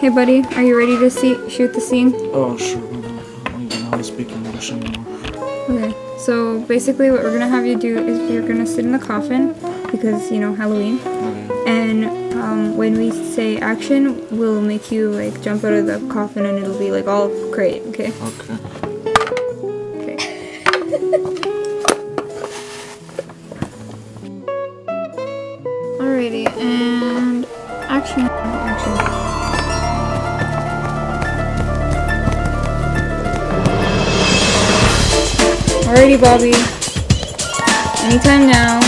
Hey buddy, are you ready to see shoot the scene? Oh, sure. I don't even know how to speak English anymore. Okay. So basically what we're gonna have you do is you're gonna sit in the coffin because you know Halloween. Okay. And um, when we say action, we'll make you like jump out of the coffin and it'll be like all great, okay? Okay. Alrighty, Bobby. Anytime now.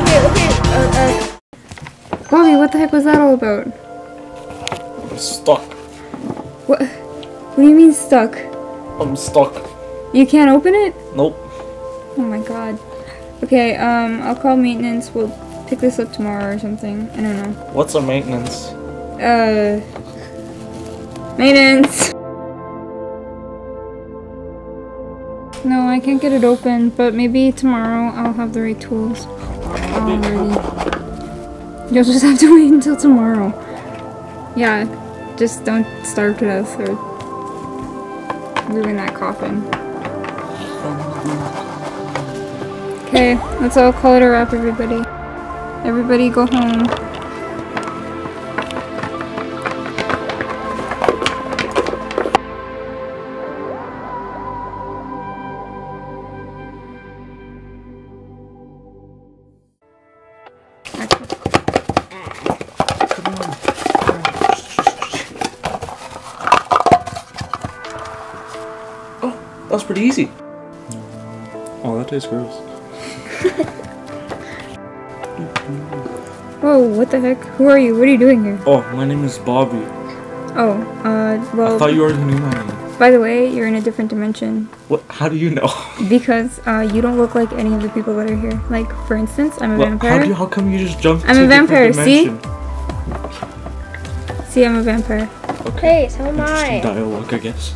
Okay, okay. Uh, uh. Bobby, what the heck was that all about? I'm stuck. What? What do you mean stuck? I'm stuck. You can't open it? Nope. Oh my god. Okay, um, I'll call maintenance. We'll pick this up tomorrow or something. I don't know. What's a maintenance? Uh. Maintenance! No, I can't get it open, but maybe tomorrow I'll have the right tools already. You'll just have to wait until tomorrow. Yeah, just don't starve to death or ruin that coffin. Okay, let's all call it a wrap, everybody. Everybody go home. Oh, that was pretty easy. Oh, that tastes gross. Whoa, what the heck? Who are you? What are you doing here? Oh, my name is Bobby. Oh, uh, I well, thought you already knew my name. by the way, you're in a different dimension. What? How do you know? Because, uh, you don't look like any of the people that are here. Like, for instance, I'm a What, vampire. how do you? How come you just jumped? I'm to a vampire, different see? dimension? See, I'm a vampire. Okay. Hey, so am I. dialogue, I guess.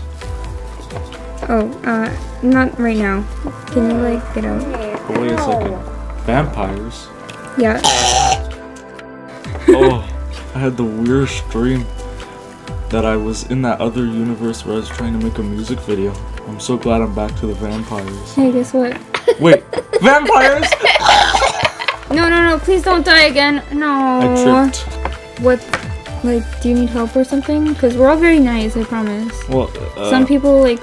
Oh, uh, not right now. Can you, like, get out? But wait a second. Vampires? Yeah. oh, I had the weirdest dream that I was in that other universe where I was trying to make a music video. I'm so glad I'm back to the vampires. Hey, guess what? Wait, vampires! No, no, no, please don't die again. No. I tripped. What? Like, do you need help or something? Because we're all very nice, I promise. Well, uh, Some people, like,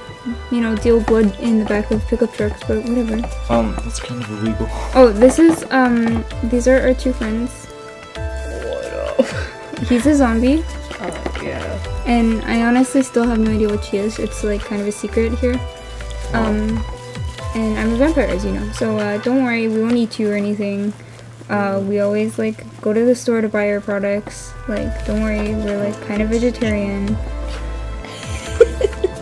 you know, deal blood in the back of pickup trucks, but whatever. um, that's kind of illegal. Oh, this is, um, these are our two friends. What up? He's a zombie, Oh, yeah. and I honestly still have no idea what she is. It's, like, kind of a secret here. Um, and I'm a vampire, as you know. So, uh, don't worry, we won't eat you or anything. Uh, we always, like, go to the store to buy our products. Like, don't worry, we're, like, kind of vegetarian.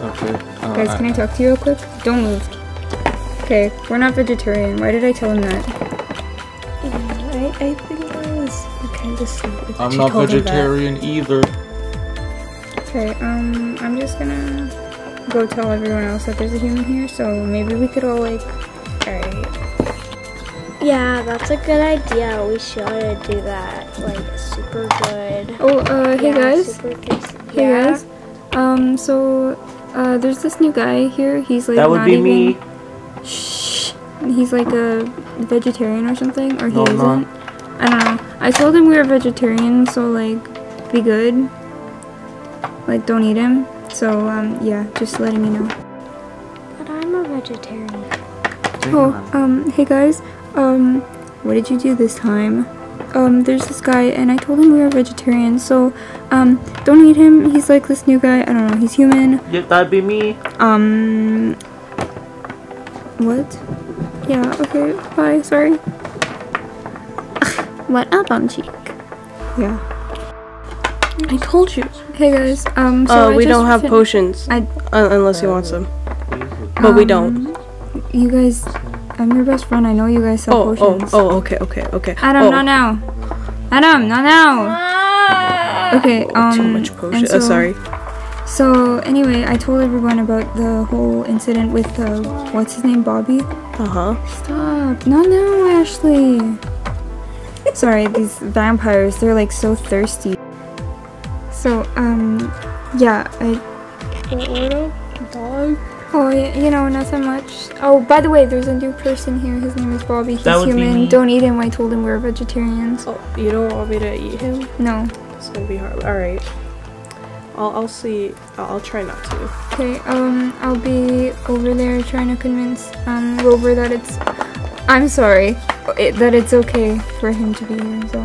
Okay. Uh, Guys, can I talk to you real quick? Don't move. Okay, we're not vegetarian. Why did I tell him that? I, I think I was kind of stupid. I'm She not told him that. vegetarian either. Okay, um, I'm just gonna go tell everyone else that there's a human here, so maybe we could all, like, Alright. Yeah, that's a good idea. We should do that. Like, super good. Oh, uh, hey Yeah, guys. Super tasty. Hey yeah. guys. Um, so, uh, there's this new guy here. He's, like, That would not be even... me. Shh. He's, like, a vegetarian or something, or he No, isn't. not. I don't know. I told him we were vegetarian, so, like, be good. Like, don't eat him. So, um, yeah, just letting you know. But I'm a vegetarian. Oh, um, hey guys. Um, what did you do this time? Um, there's this guy, and I told him we were vegetarian, so, um, don't eat him. He's like this new guy. I don't know. He's human. Yeah, that'd be me. Um, what? Yeah, okay, bye. Sorry. what up, bum cheek? Yeah. I told you. Hey guys. Um, so uh, I we just don't have potions. I- Un- unless you want some. But we don't. Um, You guys, I'm your best friend. I know you guys sell Oh, oh, potions. oh, okay, okay, okay. Adam, oh, not now. Adam, not now. Okay, oh, um, too much and potion. so- uh, sorry. So anyway, I told everyone about the whole incident with uh, what's his name, Bobby. Uh huh. Stop! Not now, Ashley. Sorry, these vampires, they're like so thirsty. So, um, yeah, I. Dog. Oh, y- you know, not nothing much. Oh, by the way, there's a new person here. His name is Bobby. He's That would be human. me. Don't eat him. I told him we're vegetarians. Oh, you don't want me to eat him? No. It's gonna be hard. All right. I'll I'll see. I'll, I'll try not to. Okay, um, I'll be over there trying to convince, um, Rover that it's. I'm sorry. It, that it's okay for him to be here, so.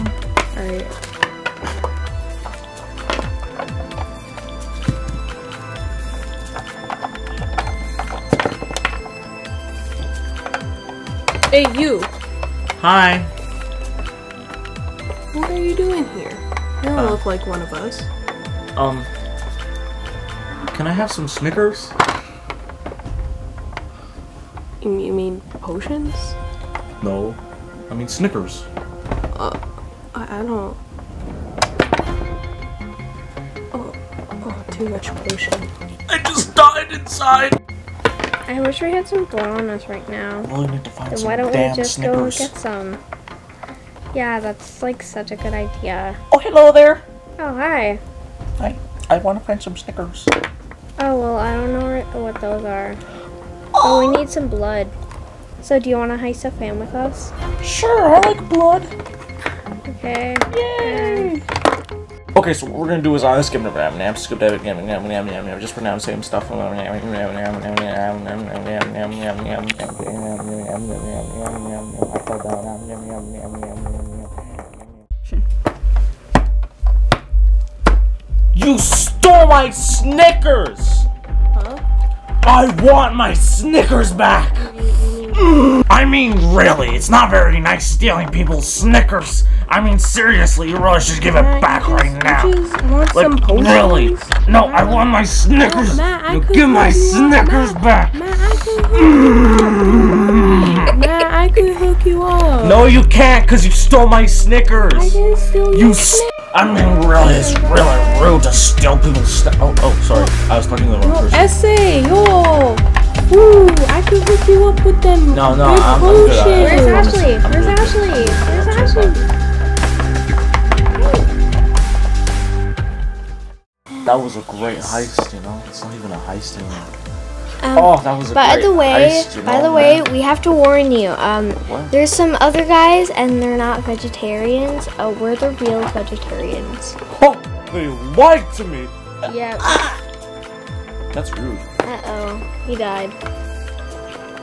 Hey, you. Hi. What are you doing here? You don't Uh. look like one of us. Um. Can I have some Snickers? You, mean potions? No. I mean Snickers. I, I don't. Oh, oh, too much potion. I just died inside. I wish we had some blood on us right now. Well, we need to find Then why don't we just Snickers. go get some? Yeah, that's like such a good idea. Oh, hello there. Oh, hi. Hi. I want to find some Snickers. Oh, well, I don't know what those are. Oh, we oh. need some blood. So, do you want to heist a fan with us? Sure, I like blood. Okay. Yay! Okay, so what we're gonna do is I'm skip ram nam skip David nam nam nam nam nam just pronounce same stuff. You stole my Snickers! Huh? I want my Snickers back! I mean, really, it's not very nice stealing people's Snickers. I mean, seriously, you really should give it Matt, back you right now. Want Like, some potions? really? No, I want my Snickers. Matt, I You give my. Snickers back. Matt, I could hook you up. Matt, I could hook you up. No, you can't, cause you stole my I Snickers. didn't steal You I mean, really, it's really rude to steal people's stuff. Oh, oh, sorry. I was talking to the wrong person. essay, yo. Woo, I could hook you up with them. No, no, good I'm- I'm good. Where's. Ashley? I'm Where's. Ashley? Where's I'm so Ashley? That was a great heist, you know? It's not even a heist anymore. Um, oh, that was a By great the way, heist, you by know, the way, we have to warn you. Um, What? there's some other guys, and they're not vegetarians. Uh, we're the real vegetarians. Oh, they lied to me. Yeah. That's rude. Uh oh, he died.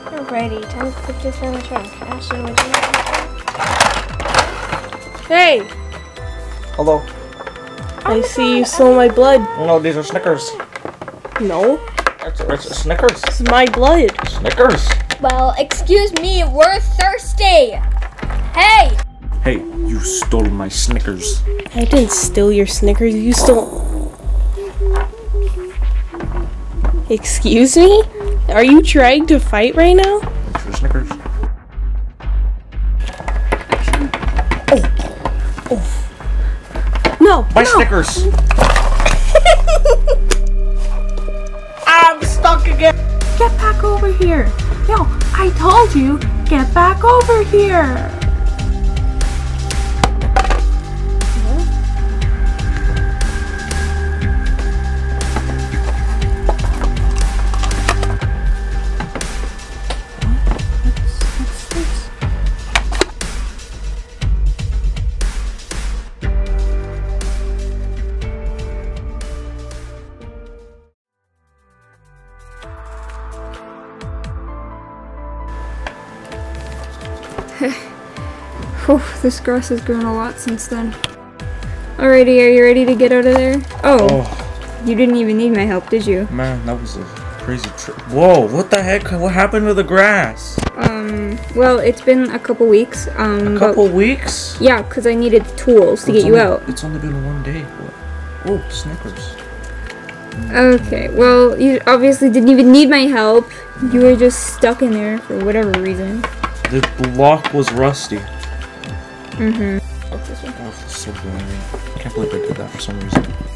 Alrighty, time to put this in the trunk. Ashley, would you Hey, Hello. I see you stole my blood. No, these are Snickers. No, It's, it's Snickers. it's my blood. Snickers. Well, excuse me, we're thirsty. Hey. Hey, you stole my Snickers. I didn't steal your Snickers. You stole. Excuse me? Are you trying to fight right now? Thanks for Snickers. No. My no. Snickers. I'm stuck again. Get back over here. Yo, I told you, get back over here. Whew, this grass has grown a lot since then. Alrighty, are you ready to get out of there? Oh, Oh, you didn't even need my help, did you? man, that was a crazy trip. Whoa, what the heck? What happened to the grass? Um, well, it's been a couple weeks. Um, A couple weeks? yeah, because I needed tools to It's get you out. It's only been one day. What? Oh, Snickers. Okay, well, you obviously didn't even need my help. You were just stuck in there for whatever reason. The block was rusty. Mm-hmm. Oh, that's so boring. I can't believe I did that for some reason.